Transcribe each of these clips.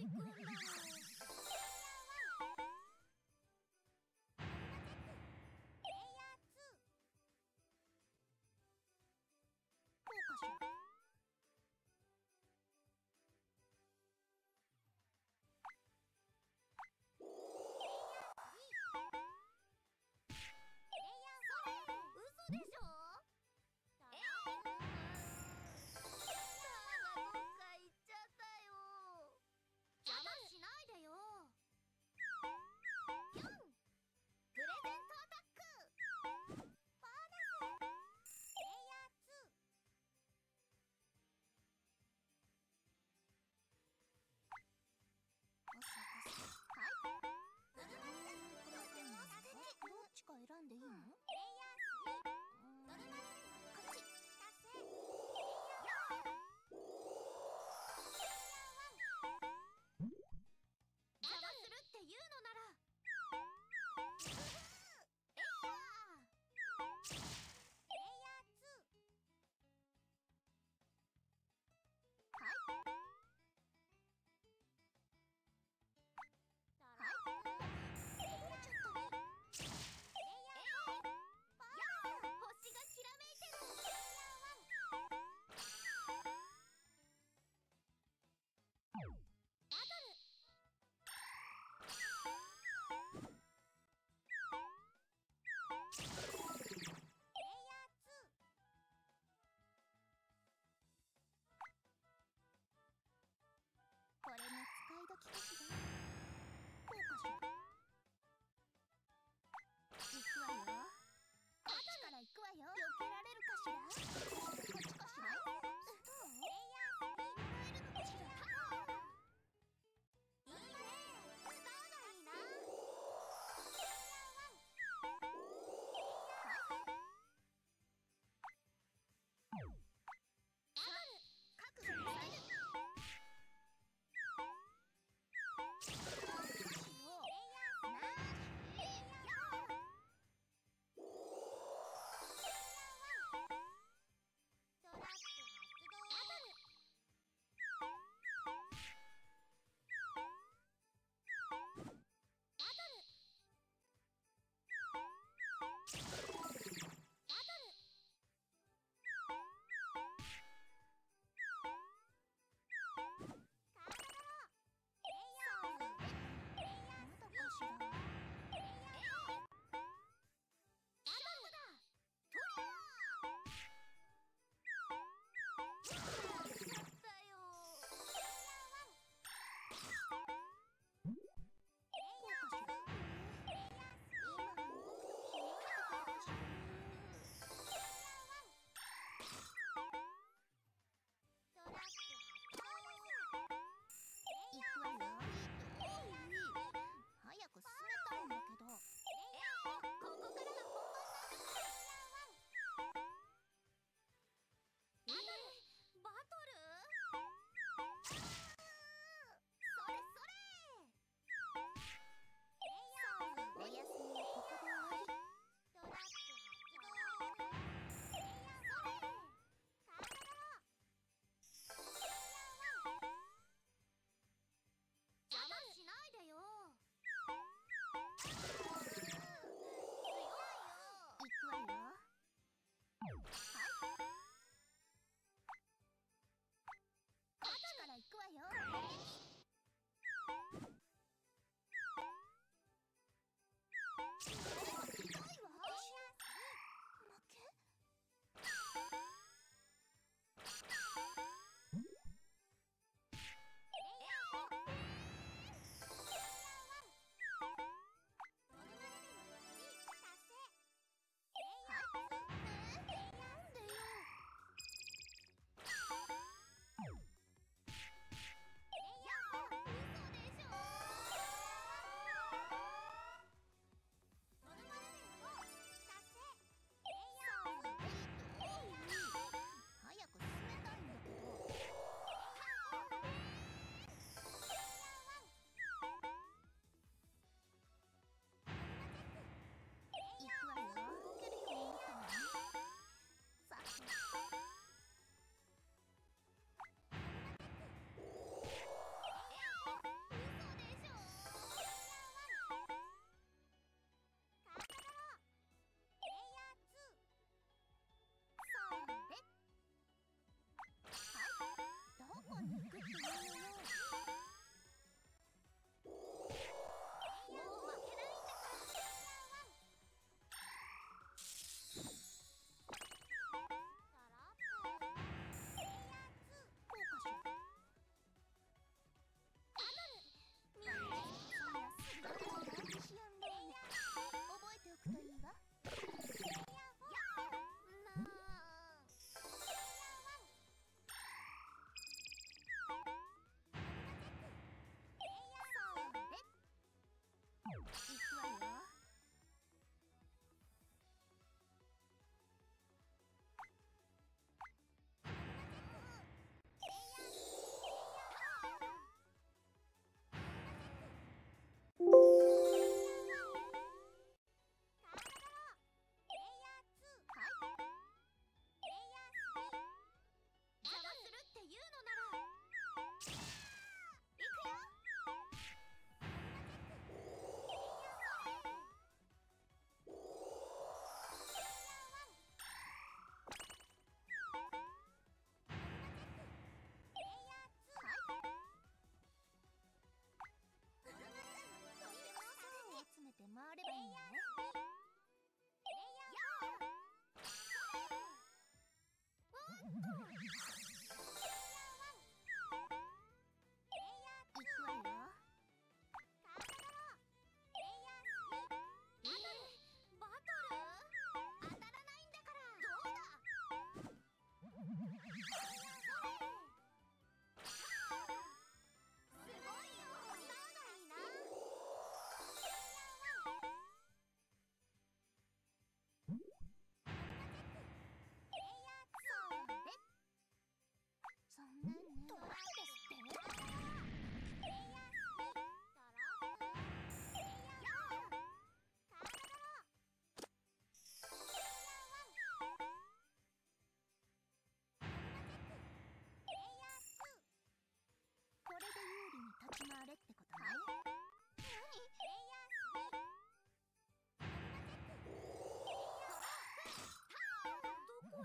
行くんだもん。選んでいいの？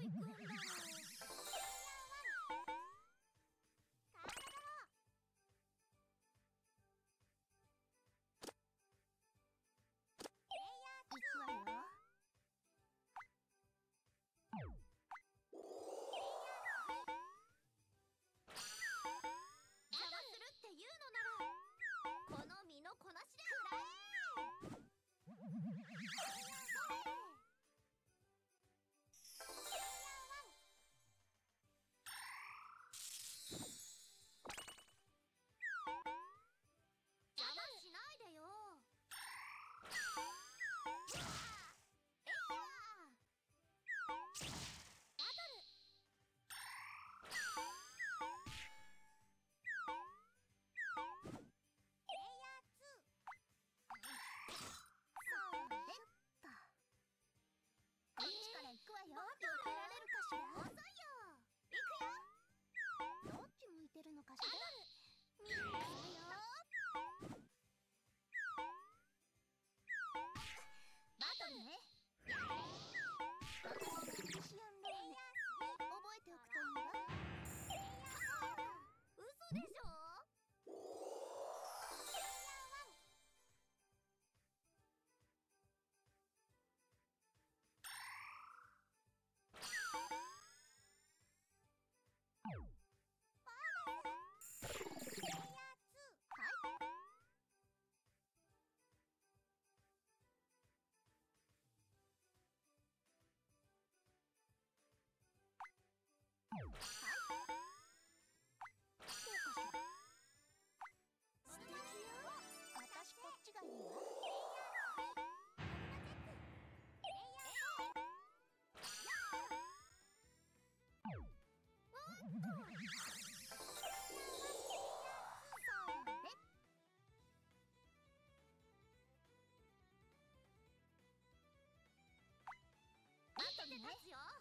行くんだ待ってますよ。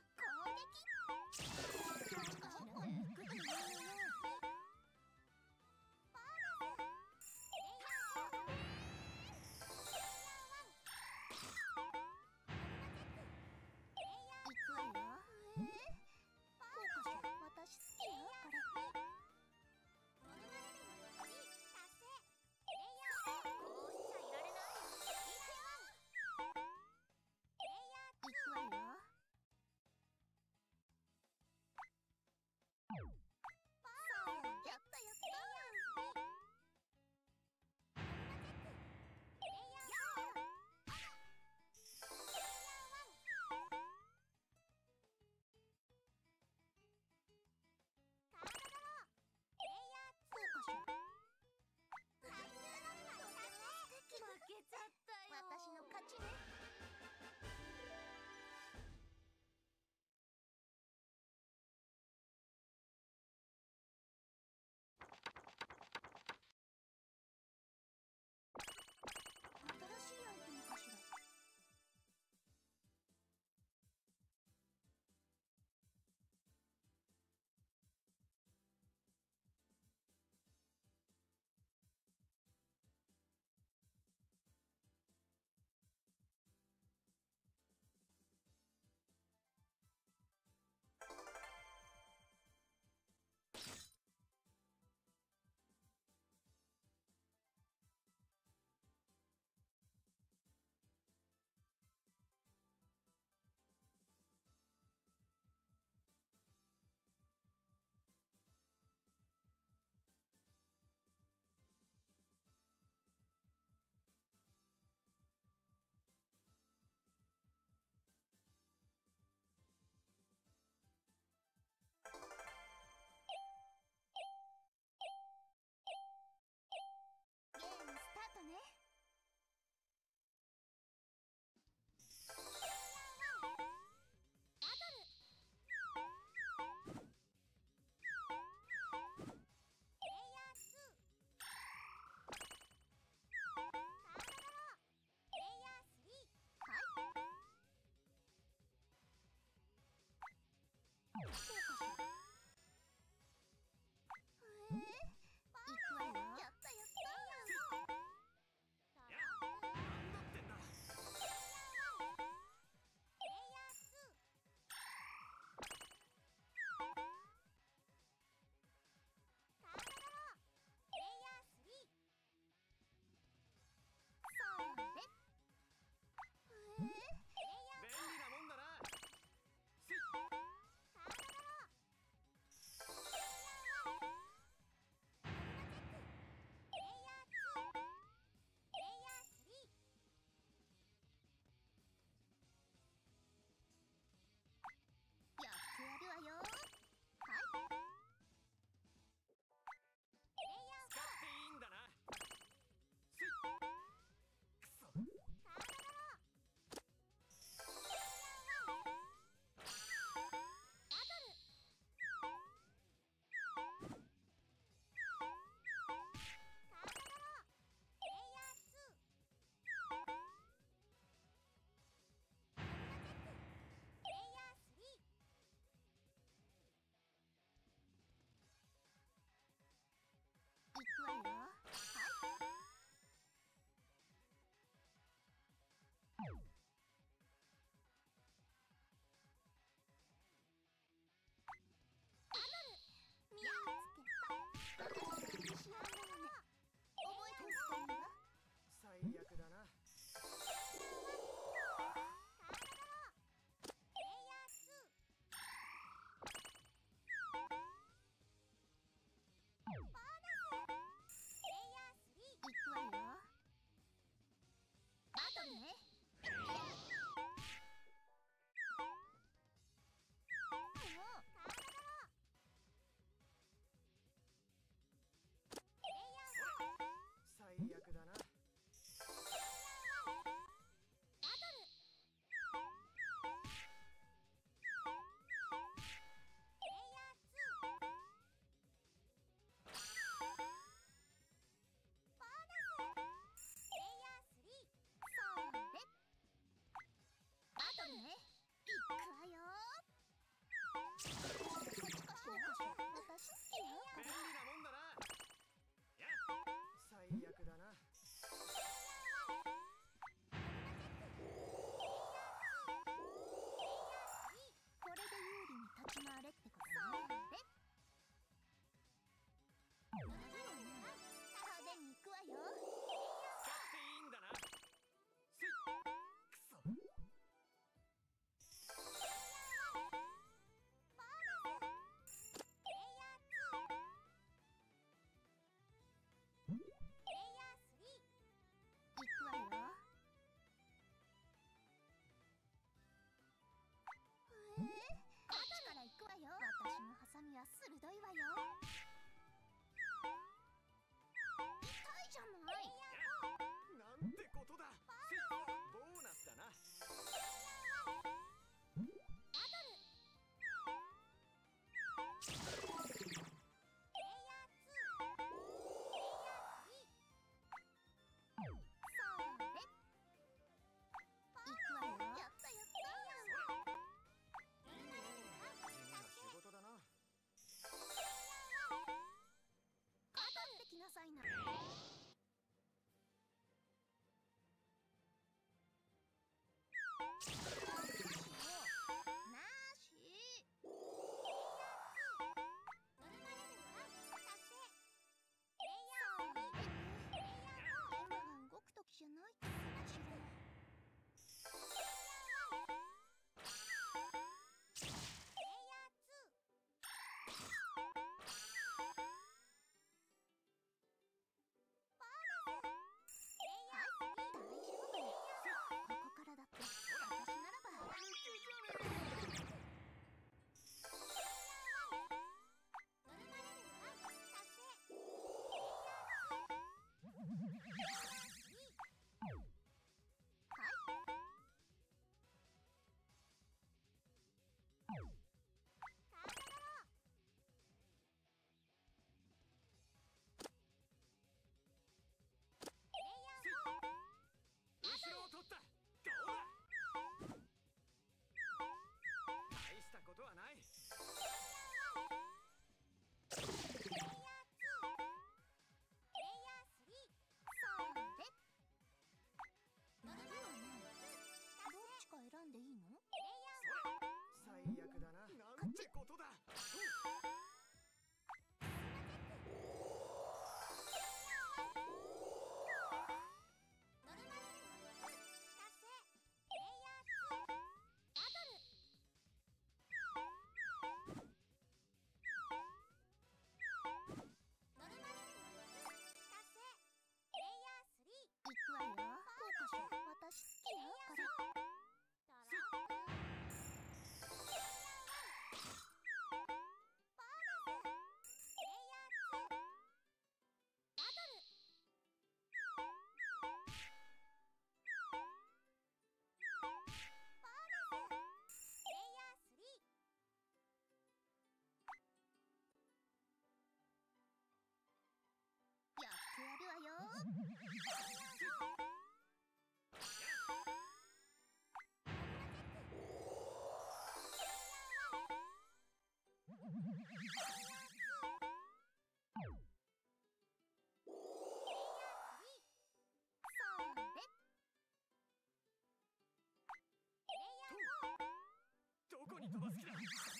飛ばす気だ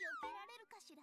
避けられるかしら？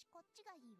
私こっちがいいわ。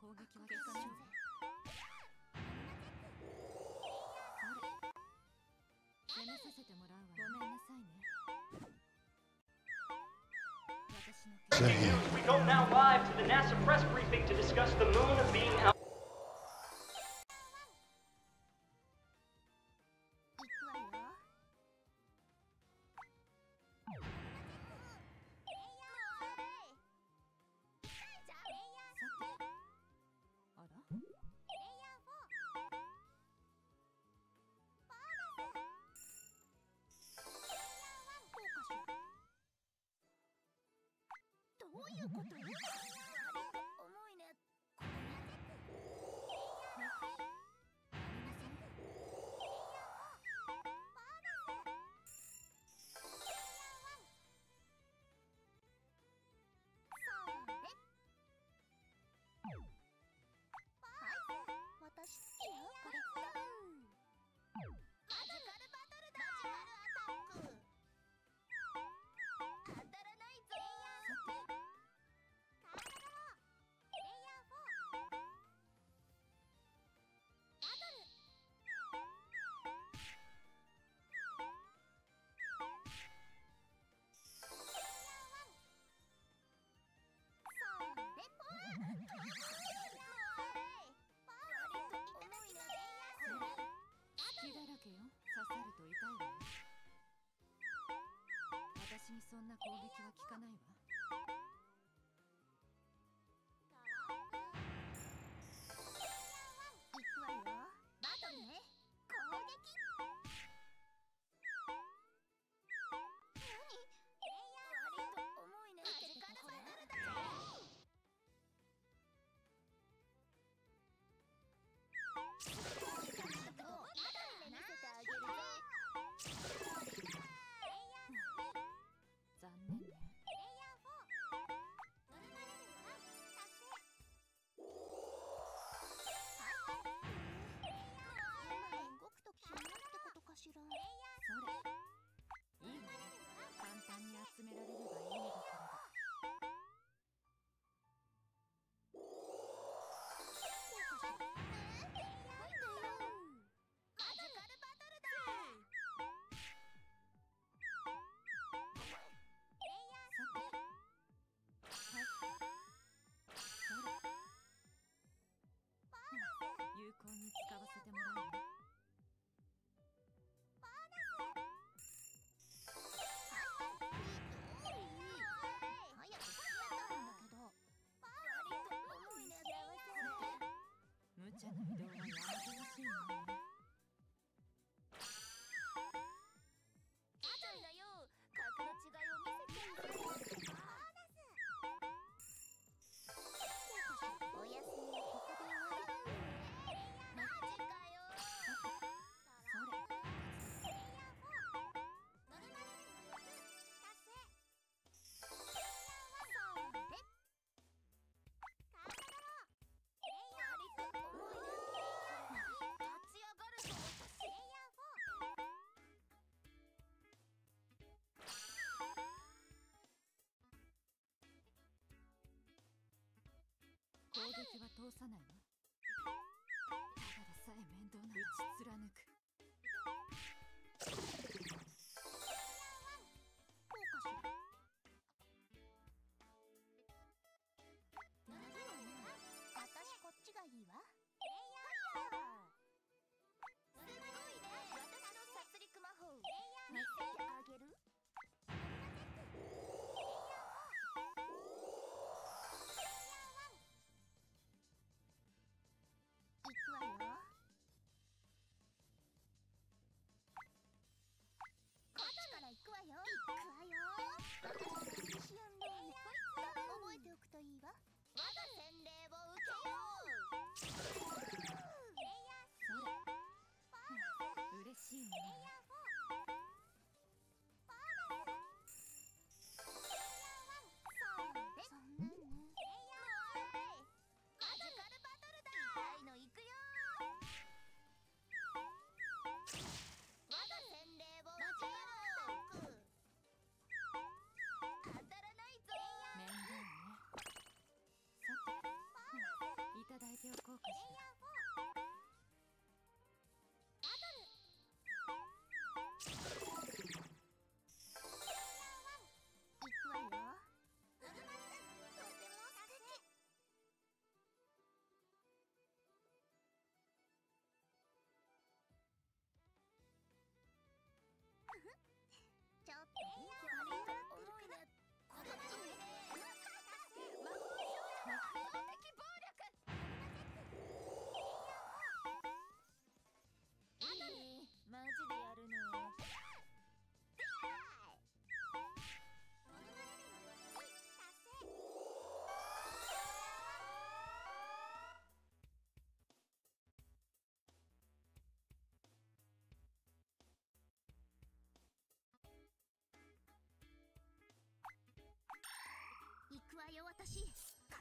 攻撃は結果勝負それやめさせてもらうわごめんなさいね私の News, we go now live to the NASA press briefing to discuss the moon being out. いうことにそんな攻撃は効かないわ。通さないわ。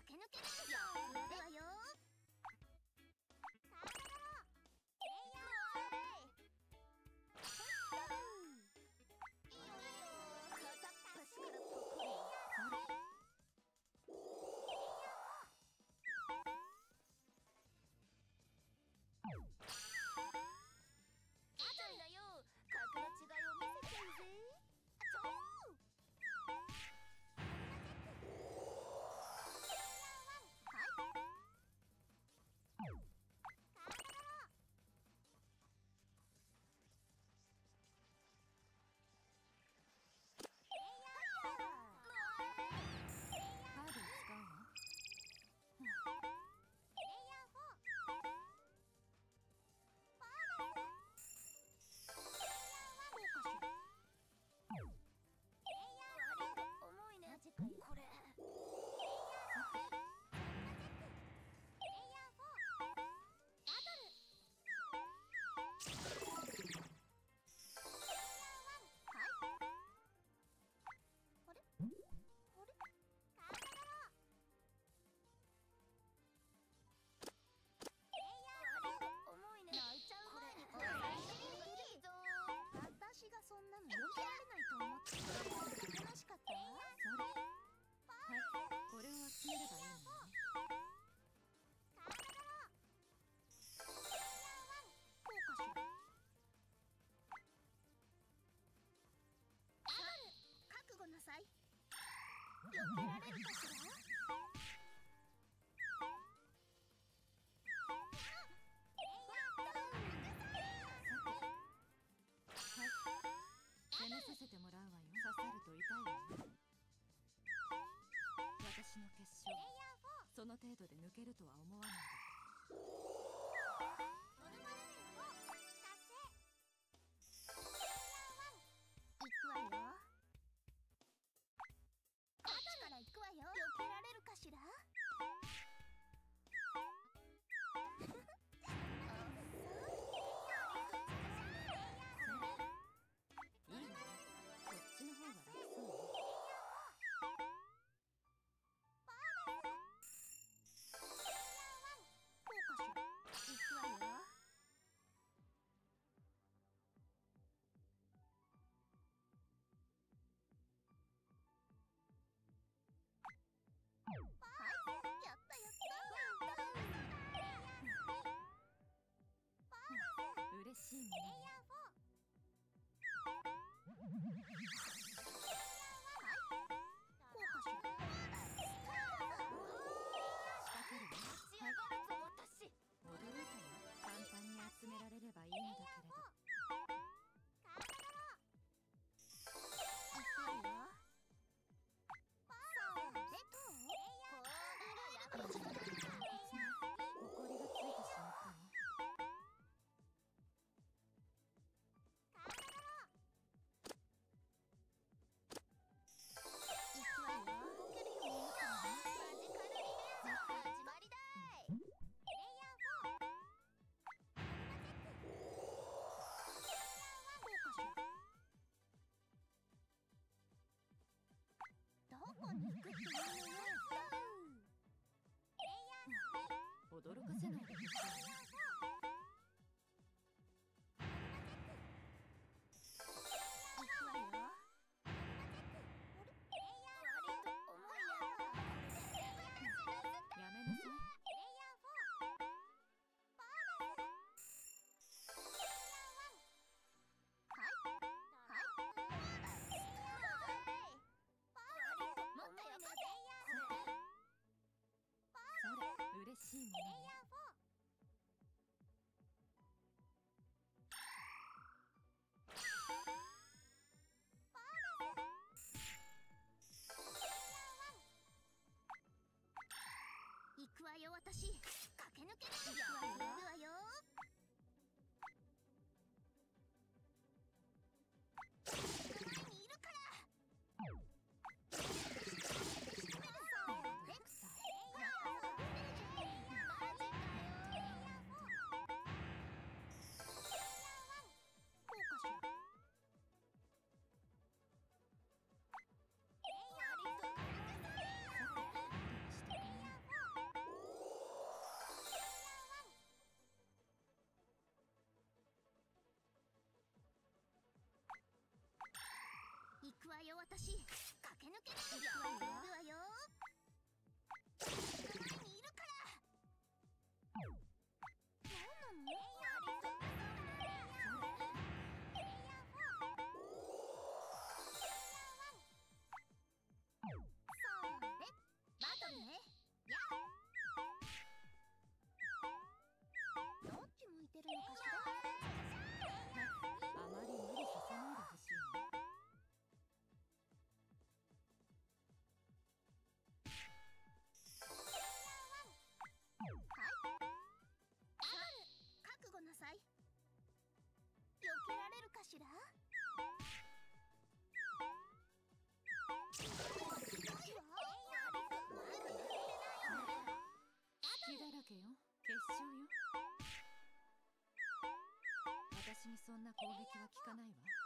け抜けめさせてもら？うわよ刺さると痛いわ私の決晶その程度で抜けるとは思わない Hey, しいもの私駆け抜けないよさい。避けられるかしら？隙だらけよ。決勝よ。私にそんな攻撃は効かないわ。